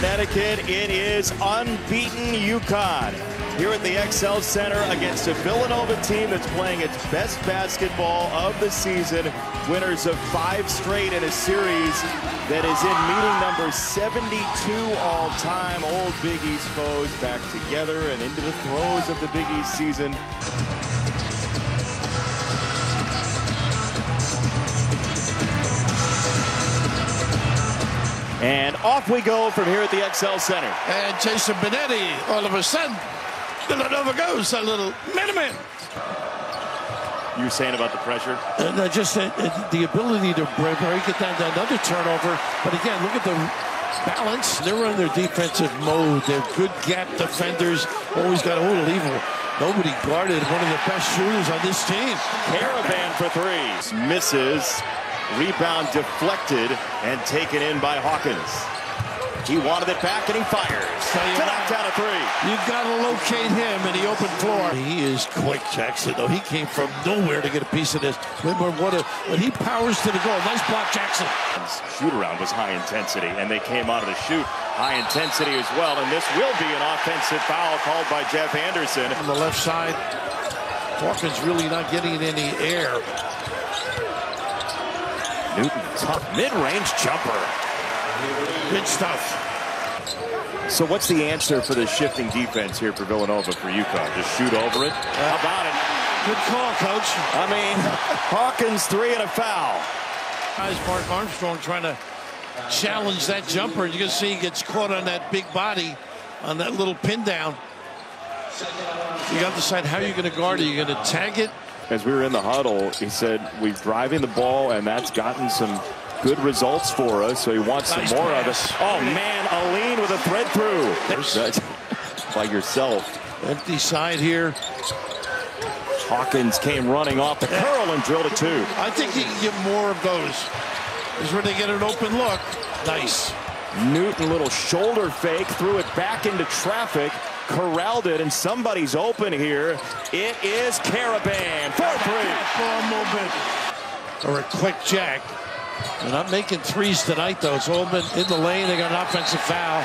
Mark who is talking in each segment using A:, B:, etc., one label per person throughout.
A: Connecticut. It is unbeaten UConn here at the XL Center against a Villanova team that's playing its best basketball of the season. Winners of five straight in a series that is in meeting number 72 all time. Old Big East foes back together and into the throes of the Big East season. And off we go from here at the XL Center.
B: And Jason Benetti, all of a sudden, the Villanova goes a little minute.
A: You were saying about the pressure?
B: And uh, just uh, the ability to break it down to another turnover. But again, look at the balance. They're in their defensive mode. They're good gap defenders. Always got a little evil. Nobody guarded one of the best shooters on this team.
A: Karaban for threes. Misses. Rebound deflected and taken in by Hawkins. He wanted it back and he fires. To knock down a three.
B: You've got to locate him in the open floor. He is quick, Jackson, though. He came from nowhere to get a piece of this. Remember what a, when he powers to the goal. Nice block, Jackson.
A: Shoot around was high intensity, and they came out of the shoot high intensity as well. And this will be an offensive foul called by Jeff Anderson.
B: On the left side, Hawkins really not getting any air.
A: Newton, tough mid-range jumper.
B: Good stuff.
A: So what's the answer for the shifting defense here for Villanova for UConn? Just shoot over it? How about it?
B: Good call, Coach.
A: I mean, Hawkins three and a foul.
B: Guys, Mark Armstrong trying to challenge that jumper. You can see he gets caught on that big body on that little pin down. You got to decide how you're going to guard it. You're going to tag it.
A: As we were in the huddle, he said, we're driving the ball, and that's gotten some good results for us, so he wants nice some more pass. of us. Oh, man, Alleyne with a thread through. by yourself.
B: Empty side here.
A: Hawkins came running off the curl and drilled it two.
B: I think he can get more of those. Is where they get an open look. Nice.
A: Newton, little shoulder fake, threw it back into traffic, corralled it, and somebody's open here. It is Karaban.
B: 4-3. For a Or a quick jack. They're not making threes tonight, though. It's all been in the lane. They got an offensive foul.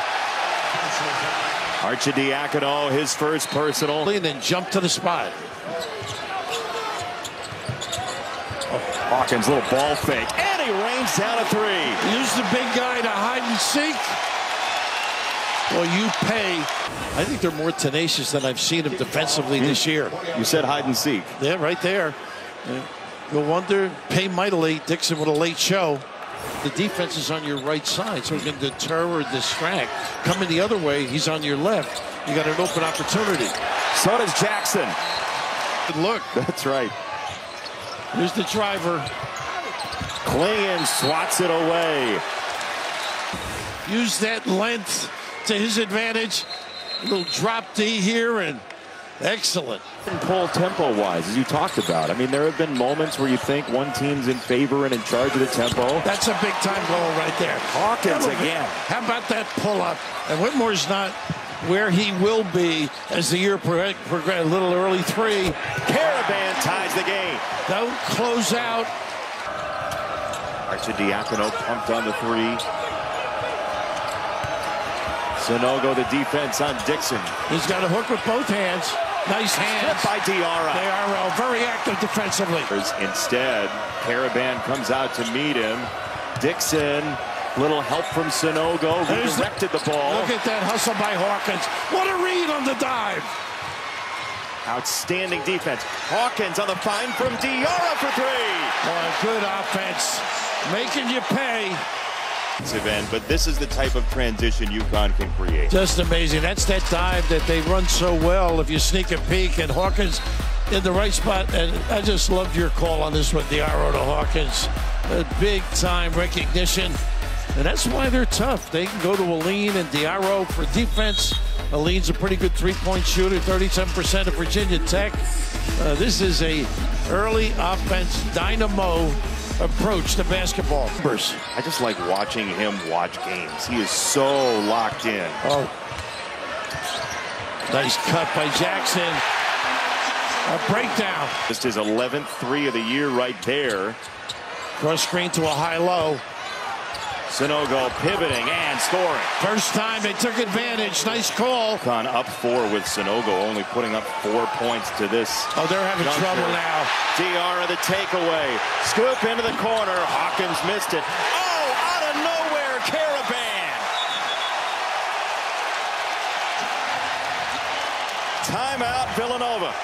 A: Arcidiacono, his first personal.
B: And then jump to the spot.
A: Oh, Hawkins, little ball fake. And he rains down a three.
B: Use the big guy to hide and seek. Well, you pay. I think they're more tenacious than I've seen them defensively this hmm. year.
A: You said hide and seek.
B: Yeah, right there. You'll wonder, pay mightily. Dixon with a late show. The defense is on your right side, so he can deter or distract. Coming the other way, he's on your left. You got an open opportunity.
A: So does Jackson.
B: Good look.
A: That's right.
B: Here's the driver.
A: Clingan swats it away.
B: Use that length to his advantage. A little drop D here and excellent.
A: And Pull tempo-wise, as you talked about. I mean, there have been moments where you think one team's in favor and in charge of the tempo.
B: That's a big-time goal right there.
A: Hawkins again.
B: How about that pull-up? And Whitmore's not where he will be as the year progresses. A little early three.
A: Karaban ties the game.
B: Don't close out.
A: Arcidiacono pumped on the three. Sanogo, the defense on Dixon.
B: He's got a hook with both hands. Nice hands.
A: by Diarra.
B: They are uh, very active defensively.
A: Instead, Karaban comes out to meet him. Dixon, little help from Sanogo, redirected the, the ball.
B: Look at that hustle by Hawkins. What a read on the dive.
A: Outstanding defense. Hawkins on the find from Diarra for three.
B: Oh, good offense. Making you pay
A: end, but this is the type of transition UConn can create.
B: Just amazing. That's that dive that they run so well. If you sneak a peek, and Hawkins in the right spot. And I just loved your call on this one, Diarra to Hawkins. A big time recognition. And that's why they're tough. They can go to Alleyne and Diarra for defense. Alleyne's a pretty good three-point shooter, 37% of Virginia Tech. Uh, this is a early offense dynamo approach to basketball.
A: I just like watching him watch games. He is so locked in.
B: Oh. Nice cut by Jackson. A breakdown.
A: Just his 11th three of the year right there.
B: Cross screen to a high low.
A: Sanogo pivoting and scoring.
B: First time they took advantage. Nice call.
A: UConn up four with Sanogo only putting up four points to this.
B: Oh, they're having
A: juncture.
B: trouble now.
A: Diarra the takeaway. Scoop into the corner. Hawkins missed it. Oh, out of nowhere, Karaban. Timeout, Villanova.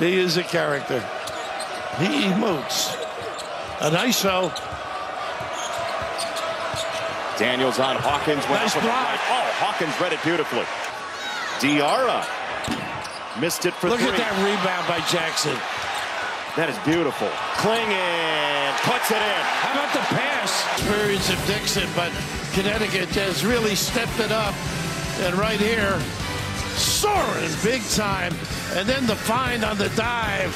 B: He is a character. He emotes. An ISO.
A: Daniels on Hawkins.
B: Nice
A: up with the
B: block.
A: Oh, Hawkins read it beautifully. Diarra missed it for
B: Look
A: three.
B: at that rebound by Jackson.
A: That is beautiful. Clingan puts it in.
B: How about the pass? Experience of Dixon, but Connecticut has really stepped it up. And right here, soaring big time. And then the find on the dive.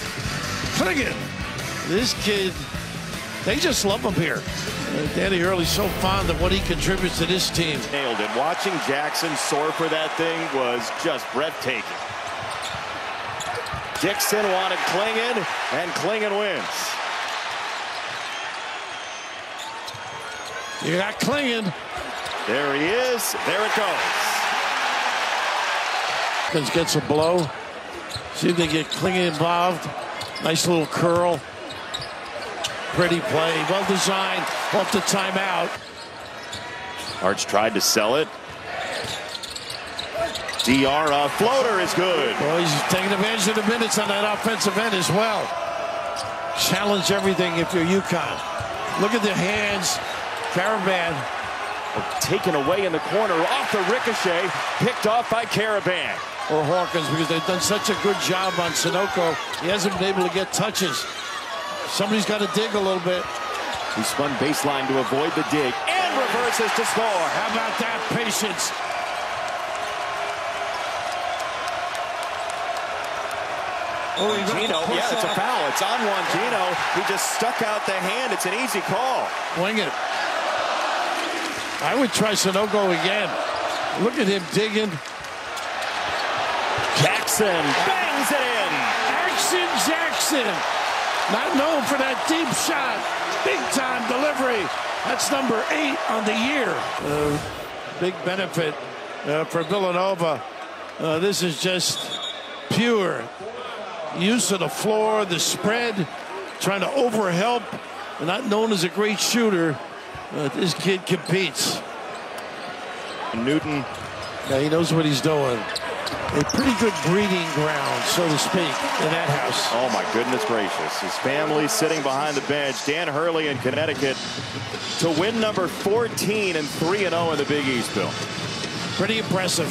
B: Clingan. This kid, they just love him here. Uh, Danny Hurley's so fond of what he contributes to this team.
A: Nailed it. Watching Jackson soar for that thing was just breathtaking. Dixon wanted Clingan, and Clingan wins.
B: You got Clingan.
A: There he is. There it goes.
B: Hawkins gets a blow. See if they get Clingan involved. Nice little curl. Pretty play. Well designed. Off the timeout.
A: Arch tried to sell it. Diarra floater is good.
B: Well, he's taking advantage of the minutes on that offensive end as well. Challenge everything if you're UConn. Look at the hands. Karaban.
A: Taken away in the corner off the ricochet, picked off by Karaban.
B: Or Hawkins because they've done such a good job on Sanogo. He hasn't been able to get touches. Somebody's got to dig a little bit.
A: He spun baseline to avoid the dig and reverses to score.
B: How about that patience? Oh, he
A: Gino,
B: the
A: yeah, it's a foul. It's on Juan Gino, he just stuck out the hand. It's an easy call.
B: Wing it. I would try Sanogo again. Look at him digging.
A: Jackson bangs it in.
B: Action Jackson. Not known for that deep shot. Big time delivery. That's number eight on the year. Uh, big benefit uh, for Villanova. Uh, this is just pure use of the floor, the spread, trying to overhelp. Not known as a great shooter. Uh, this kid competes.
A: Newton
B: Yeah, he knows what he's doing. A pretty good breeding ground, so to speak, in that house.
A: Oh my goodness gracious. His family sitting behind the bench. Dan Hurley in Connecticut to win number 14 and 3 and 0 in the Big East, Bill.
B: Pretty impressive.